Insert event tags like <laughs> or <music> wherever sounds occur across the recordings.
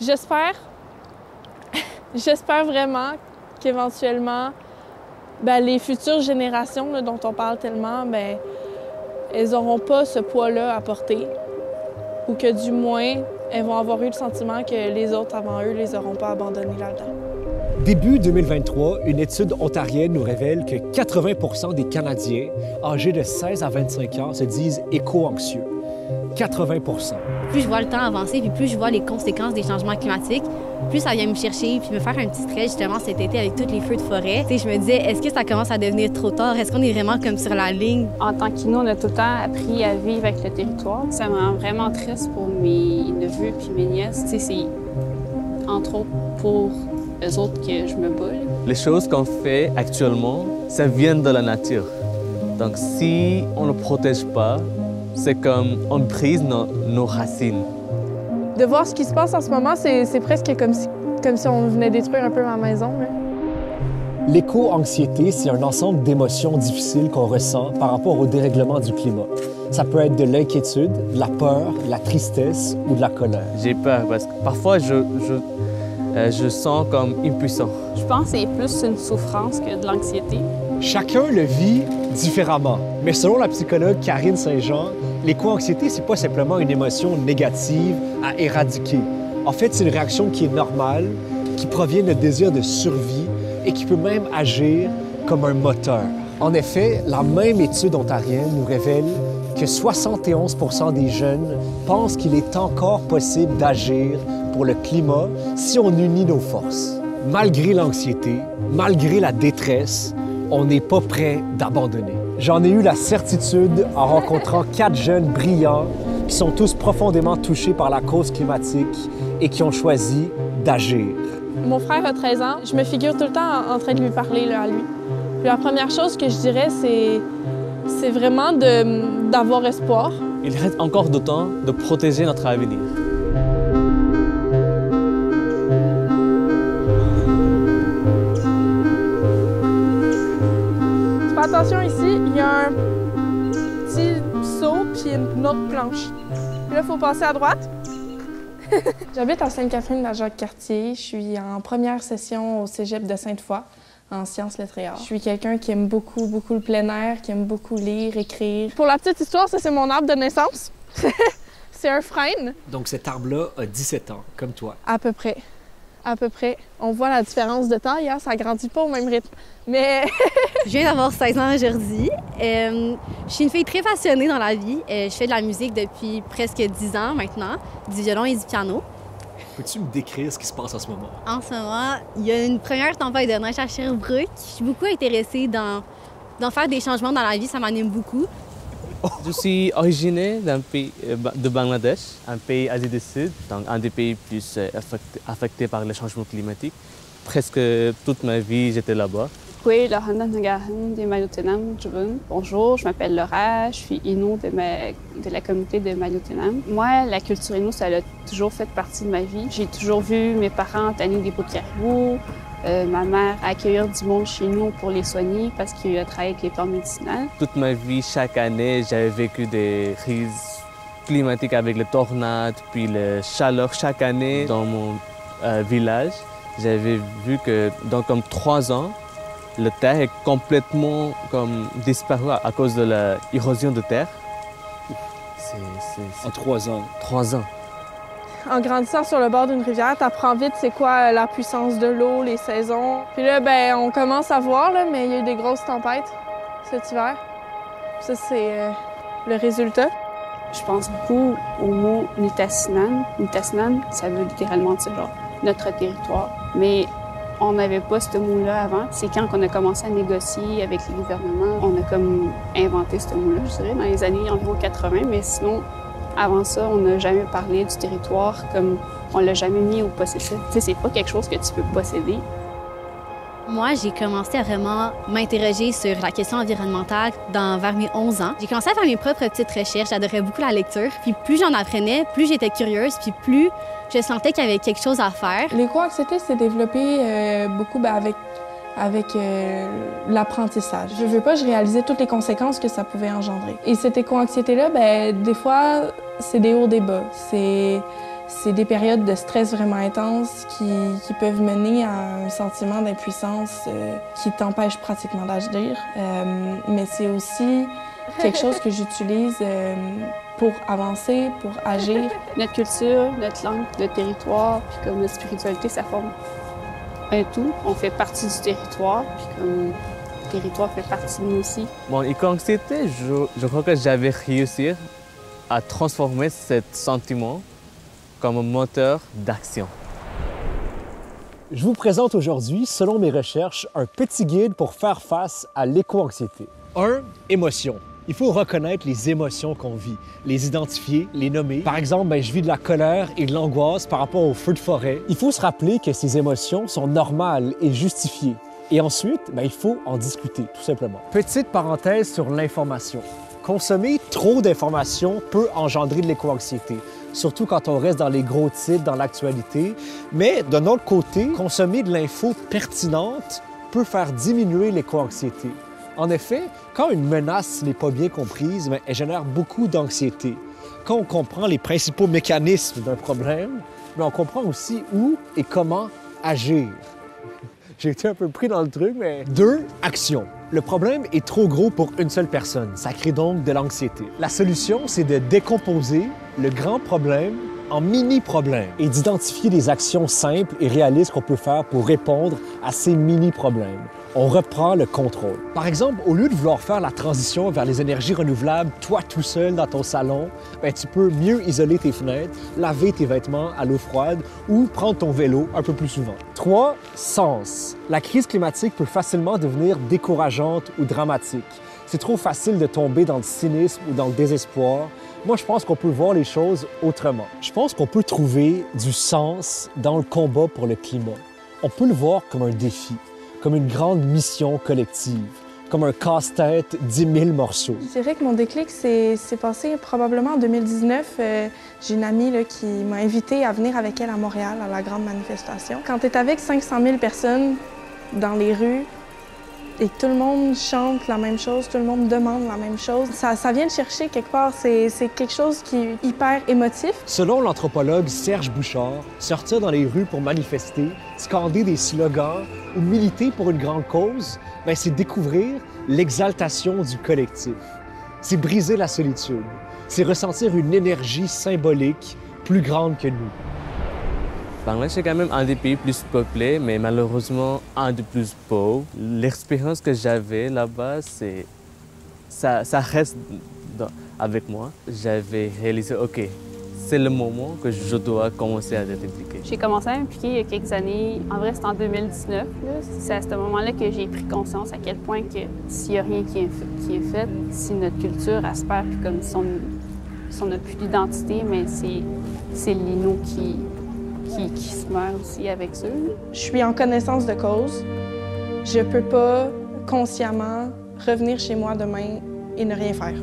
J'espère, <laughs> j'espère vraiment qu'éventuellement, ben, les futures générations dont on parle tellement, ben, elles n'auront pas ce poids-là à porter. Ou que du moins, elles vont avoir eu le sentiment que les autres avant eux les auront pas abandonnés là-dedans. Début 2023, une étude ontarienne nous révèle que 80% des Canadiens âgés de 16 à 25 ans se disent éco-anxieux. 80 Plus je vois le temps avancer, puis plus je vois les conséquences des changements climatiques, plus ça vient me chercher, puis me faire un petit stress justement cet été avec tous les feux de forêt. je me disais, est-ce que ça commence à devenir trop tard? Est-ce qu'on est vraiment comme sur la ligne? En tant qu'Inno, on a tout le temps appris à vivre avec le territoire. Ça me rend vraiment triste pour mes neveux puis mes nièces. C'est entre autres pour eux autres que je me bats. Les choses qu'on fait actuellement, ça vient de la nature. Donc si on ne protège pas, c'est comme on brise nos, racines. De voir ce qui se passe en ce moment, c'est presque comme si, comme si on venait détruire un peu ma maison. L'éco-anxiété, c'est un ensemble d'émotions difficiles qu'on ressent par rapport au dérèglement du climat. Ça peut être de l'inquiétude, de la peur, de la tristesse ou de la colère. J'ai peur parce que parfois je, je, euh, je sens comme impuissant. Je pense que c'est plus une souffrance que de l'anxiété. Chacun le vit différemment. Mais selon la psychologue Karine Saint-Jean, l'éco-anxiété, c'est pas simplement une émotion négative à éradiquer. En fait, c'est une réaction qui est normale, qui provient de désir de survie et qui peut même agir comme un moteur. En effet, la même étude ontarienne nous révèle que 71% des jeunes pensent qu'il est encore possible d'agir pour le climat si on unit nos forces. Malgré l'anxiété, malgré la détresse, on n'est pas prêt d'abandonner. J'en ai eu la certitude en rencontrant quatre jeunes brillants qui sont tous profondément touchés par la cause climatique et qui ont choisi d'agir. Mon frère a 13 ans. Je me figure tout le temps en train de lui parler là, à lui. la première chose que je dirais, c'est, c'est vraiment d'avoir espoir. Il reste encore de temps de protéger notre avenir. Attention ici, il y a un petit seau puis une autre planche. là, il faut passer à droite. <laughs> J'habite à Sainte-Catherine, dans Jacques-Cartier. Je suis en première session au cégep de Sainte-Foy en sciences lettres et arts. Je suis quelqu'un qui aime beaucoup, beaucoup le plein air, qui aime beaucoup lire, écrire. Pour la petite histoire, ça, c'est mon arbre de naissance. <laughs> c'est un frêne. Donc, cet arbre-là a 17 ans, comme toi. À peu près à peu près. On voit la différence de taille, hein? ça grandit pas au même rythme. Mais. <laughs> je viens d'avoir 16 ans aujourd'hui. Euh, je suis une fille très passionnée dans la vie. Euh, je fais de la musique depuis presque 10 ans maintenant, du violon et du piano. Peux-tu me décrire ce qui se passe en ce moment? En ce moment, il y a une première tempête de neige à Sherbrooke. Je suis beaucoup intéressée dans, dans faire des changements dans la vie, ça m'anime beaucoup. <laughs> Je suis originaire d'un pays euh, de Bangladesh, un pays Asie du Sud, donc un des pays plus euh, affectés par les changements climatiques. Presque toute ma vie, j'étais là-bas. Bonjour, je m'appelle Laura, je suis Inno de, la communauté de Mayotenam. Moi, la culture Inno, ça a toujours fait partie de ma vie. J'ai toujours vu mes parents tanner des pots de caribou, euh, ma mère accueillir du monde chez nous pour les soigner parce qu'il a travaillé avec les plantes médicinales. Toute ma vie, chaque année, j'avais vécu des crises climatiques avec les tornades, puis la chaleur chaque année dans mon euh, village. J'avais vu que dans comme trois ans, la terre est complètement comme disparue à cause de l'érosion de terre. C'est, En trois ans? Trois ans en grandissant sur le bord d'une rivière, tu apprends vite c'est quoi la puissance de l'eau, les saisons. Puis là, ben, on commence à voir, là, mais il y a eu des grosses tempêtes cet hiver. Ça, c'est euh, le résultat. Je pense beaucoup au mot Nitassinan. Nitassinan, ça veut littéralement dire genre notre territoire. Mais on n'avait pas ce mot-là avant. C'est quand on a commencé à négocier avec les gouvernements, on a comme inventé ce mot-là, je dirais, dans les années environ 80. Mais sinon, avant ça, on n'a jamais parlé du territoire comme on l'a jamais mis au possessif. Tu sais, c'est pas quelque chose que tu peux posséder. Moi, j'ai commencé à vraiment m'interroger sur la question environnementale dans, vers mes 11 ans. J'ai commencé à faire mes propres petites recherches. J'adorais beaucoup la lecture. Puis plus j'en apprenais, plus j'étais curieuse, puis plus je sentais qu'il y avait quelque chose à faire. L'éco-anxiété s'est développée euh, beaucoup ben, avec avec euh, l'apprentissage. Je veux pas, je réalisais toutes les conséquences que ça pouvait engendrer. Et cette éco-anxiété-là, ben, des fois, c'est des hauts, des bas. C'est, C'est des périodes de stress vraiment intenses qui, qui peuvent mener à un sentiment d'impuissance euh, qui t'empêche pratiquement d'agir. Euh, mais c'est aussi quelque chose que j'utilise euh, pour avancer, pour agir. <laughs> Notre culture, notre langue, notre territoire, puis comme notre spiritualité, ça forme un tout. On fait partie du territoire, puis comme le territoire fait partie de nous aussi. Mon éco-anxiété, je, je crois que j'avais réussi à transformer ce sentiment comme un moteur d'action. Je vous présente aujourd'hui, selon mes recherches, un petit guide pour faire face à l'éco-anxiété. 1. Émotion. Il faut reconnaître les émotions qu'on vit, les identifier, les nommer. Par exemple, ben, je vis de la colère et de l'angoisse par rapport au feu de forêt. Il faut se rappeler que ces émotions sont normales et justifiées. Et ensuite, ben, il faut en discuter, tout simplement. Petite parenthèse sur l'information. Consommer trop d'informations peut engendrer de l'éco-anxiété, surtout quand on reste dans les gros titres, dans l'actualité. Mais d'un autre côté, consommer de l'info pertinente peut faire diminuer l'éco-anxiété. En effet, quand une menace n'est pas bien comprise, elle génère beaucoup d'anxiété. Quand on comprend les principaux mécanismes d'un problème, on comprend aussi où et comment agir. <laughs> J'ai été un peu pris dans le truc, mais... Deux, action. Le problème est trop gros pour une seule personne. Ça crée donc de l'anxiété. La solution, c'est de décomposer le grand problème en mini-problèmes et d'identifier des actions simples et réalistes qu'on peut faire pour répondre à ces mini-problèmes. On reprend le contrôle. Par exemple, au lieu de vouloir faire la transition vers les énergies renouvelables, toi tout seul dans ton salon, ben, tu peux mieux isoler tes fenêtres, laver tes vêtements à l'eau froide ou prendre ton vélo un peu plus souvent. 3. Sens. La crise climatique peut facilement devenir décourageante ou dramatique. C'est trop facile de tomber dans le cynisme ou dans le désespoir. Moi, je pense qu'on peut voir les choses autrement. Je pense qu'on peut trouver du sens dans le combat pour le climat. On peut le voir comme un défi, comme une grande mission collective, comme un casse-tête 10 000 morceaux. Je dirais que mon déclic s'est passé probablement en 2019. Euh, J'ai une amie qui m'a invité à venir avec elle à Montréal à la grande manifestation. Quand tu es avec 500 000 personnes dans les rues et que tout le monde chante la même chose, tout le monde demande la même chose, ça, ça vient de chercher quelque part. C'est quelque chose qui est hyper émotif. Selon l'anthropologue Serge Bouchard, sortir dans les rues pour manifester, scander des slogans ou militer pour une grande cause, ben, c'est découvrir l'exaltation du collectif. C'est briser la solitude. C'est ressentir une énergie symbolique plus grande que nous. Bangladesh est quand même un des pays plus peuplés, mais malheureusement un des plus pauvres. L'expérience que j'avais là-bas, c'est ça, reste avec moi. J'avais réalisé, ok, c'est le moment que je dois commencer à être impliqué. J'ai commencé à m'impliquer il y a quelques années. En vrai, c'est en 2019. là. C'est à ce moment-là que j'ai pris conscience à quel point que s'il n'y a rien qui est, fait, si notre culture puis comme si on n'a plus d'identité, mais c'est c'est l'ino qui, qui, qui se meurt aussi avec. Je suis en connaissance de cause. Je peux pas consciemment revenir chez moi demain et ne rien faire.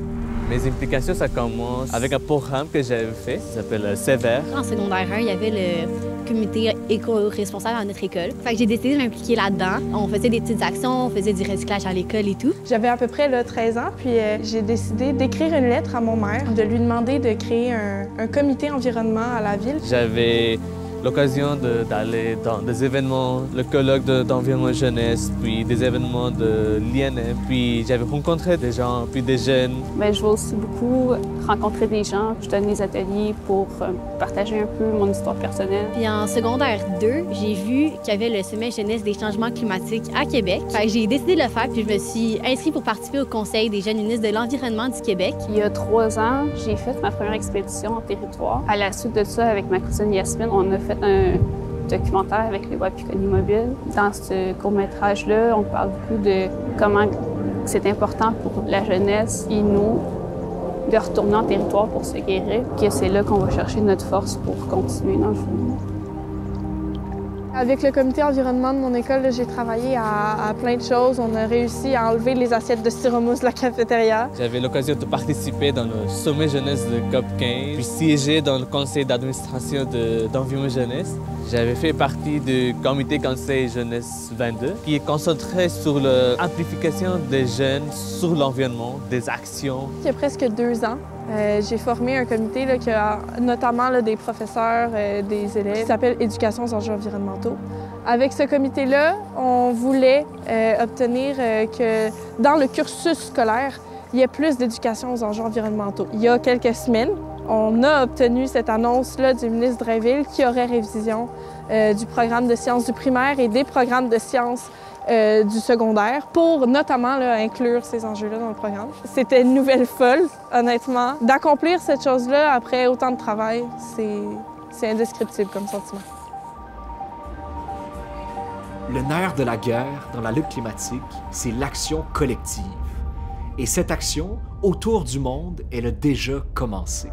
Mes implications, ça commence avec un programme que j'avais fait, ça s'appelle euh, Sévère. En secondaire 1, il y avait le comité éco-responsable à notre école. Fait que j'ai décidé de m'impliquer là-dedans. On faisait des petites actions, on faisait du recyclage à l'école et tout. J'avais à peu près là, 13 ans, puis euh, j'ai décidé d'écrire une lettre à mon maire, de lui demander de créer un, un comité environnement à la ville. J'avais l'occasion de- d'aller dans des événements, le colloque de- d'environnement jeunesse, puis des événements de l'INM, puis j'avais rencontré des gens, puis des jeunes. Mais je vais aussi beaucoup rencontrer des gens. Je donne des ateliers pour euh, partager un peu mon histoire personnelle. Puis en secondaire 2, j'ai vu qu'il y avait le sommet jeunesse des changements climatiques à Québec. J'ai décidé de le faire, puis je me suis inscrite pour participer au Conseil des jeunes ministres de l'Environnement du Québec. Il y a trois ans, j'ai fait ma première expédition en territoire. À la suite de ça, avec ma cousine Yasmine, on a fait un documentaire avec les Wapikoni Mobile. Dans ce court-métrage-là, on parle beaucoup de comment c'est important pour la jeunesse et nous de retourner en territoire pour se guérir, que c'est là qu'on va chercher notre force pour continuer dans le fond. Avec le comité environnement de mon école, j'ai travaillé à, à plein de choses. On a réussi à enlever les assiettes de styromousse de la cafétéria. J'avais l'occasion de participer dans le sommet jeunesse de COP 15, puis siéger dans le conseil d'administration de- d'environnement jeunesse. J'avais fait partie du comité conseil jeunesse 22, qui est concentré sur l'amplification des jeunes sur l'environnement, des actions Il y a presque deux ans, Euh, j'ai formé un comité là, qui a notamment là, des professeurs, euh, des élèves, qui s'appelle Éducation aux enjeux environnementaux. Avec ce comité-là, on voulait euh, obtenir que dans le cursus scolaire, il y ait plus d'éducation aux enjeux environnementaux. Il y a quelques semaines, on a obtenu cette annonce-là du ministre Dreyville qui aurait révision du programme de sciences du primaire et des programmes de sciences euh, du secondaire pour notamment inclure ces enjeux-là dans le programme. C'était une nouvelle folle, honnêtement. D'accomplir cette chose-là après autant de travail, c'est indescriptible comme sentiment. Le nerf de la guerre dans la lutte climatique, c'est l'action collective. Et cette action, autour du monde, elle a déjà commencé.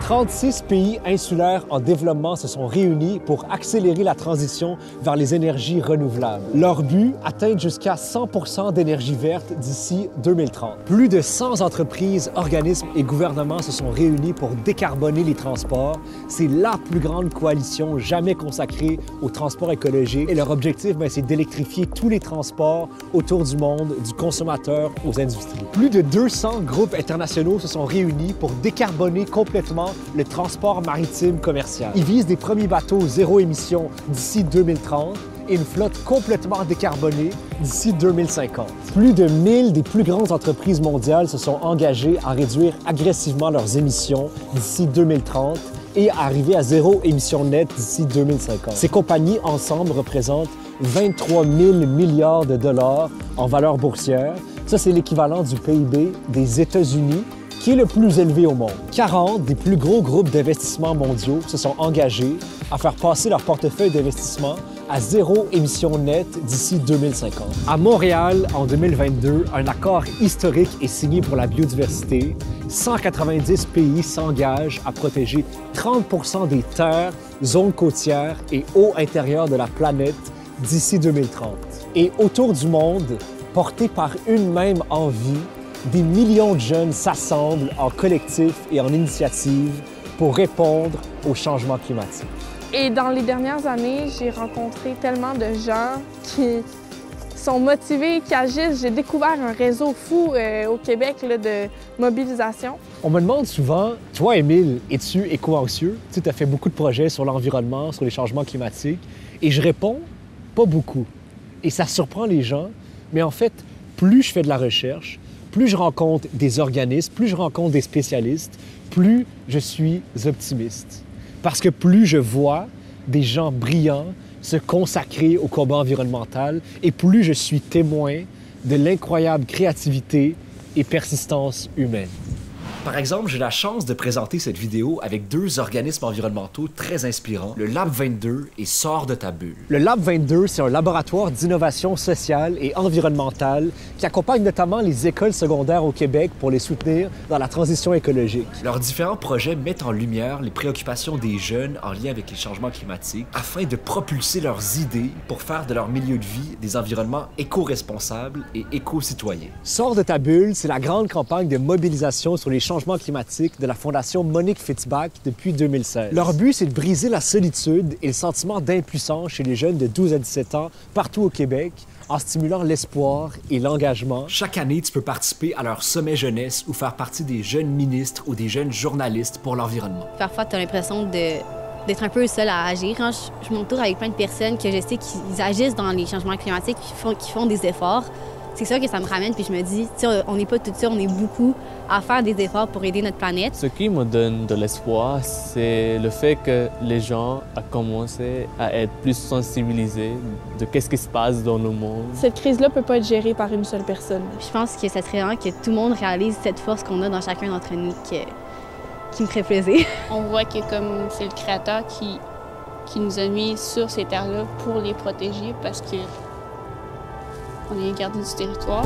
36 pays insulaires en développement se sont réunis pour accélérer la transition vers les énergies renouvelables. Leur but, atteindre jusqu'à 100 d'énergie verte d'ici 2030. Plus de 100 entreprises, organismes et gouvernements se sont réunis pour décarboner les transports. C'est la plus grande coalition jamais consacrée au transport écologique et leur objectif, ben, c'est d'électrifier tous les transports autour du monde, du consommateur aux industries. Plus de 200 groupes internationaux se sont réunis pour décarboner complètement le transport maritime commercial. Ils visent des premiers bateaux zéro émission d'ici 2030 et une flotte complètement décarbonée d'ici 2050. Plus de 1000 des plus grandes entreprises mondiales se sont engagées à réduire agressivement leurs émissions d'ici 2030 et à arriver à zéro émission nette d'ici 2050. Ces compagnies ensemble représentent 23 000 milliards de dollars en valeur boursière. Ça, c'est l'équivalent du PIB des États-Unis qui est le plus élevé au monde. 40 des plus gros groupes d'investissement mondiaux se sont engagés à faire passer leur portefeuille d'investissement à zéro émission nette d'ici 2050. À Montréal, en 2022, un accord historique est signé pour la biodiversité. 190 pays s'engagent à protéger 30% des terres, zones côtières et eaux intérieures de la planète d'ici 2030. Et autour du monde, portés par une même envie, des millions de jeunes s'assemblent en collectif et en initiative pour répondre au changement climatique. Et dans les dernières années, j'ai rencontré tellement de gens qui sont motivés, qui agissent. J'ai découvert un réseau fou euh, au Québec de mobilisation. On me demande souvent, toi, Émile, es-tu éco-anxieux? Tu as fait beaucoup de projets sur l'environnement, sur les changements climatiques. Et je réponds, pas beaucoup. Et ça surprend les gens. Mais en fait, plus je fais de la recherche, plus je rencontre des organismes, plus je rencontre des spécialistes, plus je suis optimiste. Parce que plus je vois des gens brillants se consacrer au combat environnemental et plus je suis témoin de l'incroyable créativité et persistance humaine. Par exemple, j'ai la chance de présenter cette vidéo avec deux organismes environnementaux très inspirants, le Lab 22 et Sors de ta bulle. Le Lab 22, c'est un laboratoire d'innovation sociale et environnementale qui accompagne notamment les écoles secondaires au Québec pour les soutenir dans la transition écologique. Leurs différents projets mettent en lumière les préoccupations des jeunes en lien avec les changements climatiques afin de propulser leurs idées pour faire de leur milieu de vie des environnements éco-responsables et éco-citoyens. Sors de ta bulle, c'est la grande campagne de mobilisation sur les changements climatique de la Fondation Monique Fitzbach depuis 2016. Leur but, c'est de briser la solitude et le sentiment d'impuissance chez les jeunes de 12 à 17 ans partout au Québec en stimulant l'espoir et l'engagement. Chaque année, tu peux participer à leur sommet jeunesse ou faire partie des jeunes ministres ou des jeunes journalistes pour l'environnement. Parfois, tu as l'impression de d'être un peu seul à agir. Quand je, m'entoure avec plein de personnes que je sais qu'ils agissent dans les changements climatiques, qui font, qui font des efforts, c'est ça que ça me ramène, puis je me dis, on n'est pas tout seul, on est beaucoup à faire des efforts pour aider notre planète. Ce qui me donne de l'espoir, c'est le fait que les gens ont commencé à être plus sensibilisés de qu'est-ce qui se passe dans le monde. Cette crise-là peut pas être gérée par une seule personne. Je pense que ça serait vraiment que tout le monde réalise cette force qu'on a dans chacun d'entre nous qui, qui me ferait plaisir. <laughs> On voit que comme c'est le Créateur qui, qui nous a mis sur ces terres-là pour les protéger parce que on est gardien du territoire.